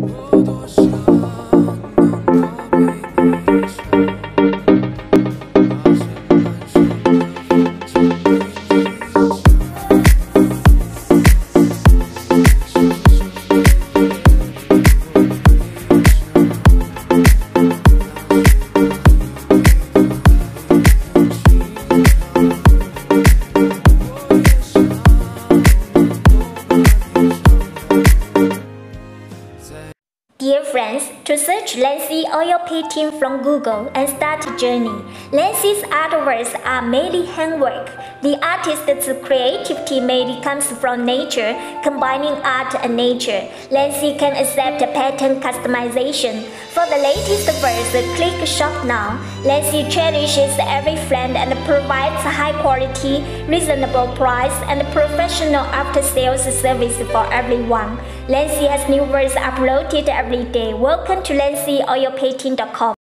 Oh. Dear friends, to search Lancy oil painting from Google and start a journey. Lancy's artworks are mainly handwork. The artist's creativity mainly comes from nature, combining art and nature. Lancy can accept pattern customization. For the latest verse, click shop now. Lancy cherishes every friend and provides high quality, reasonable price, and professional after-sales service for everyone. Lancy has new verses uploaded every day. Welcome to LancyOilPainting.com.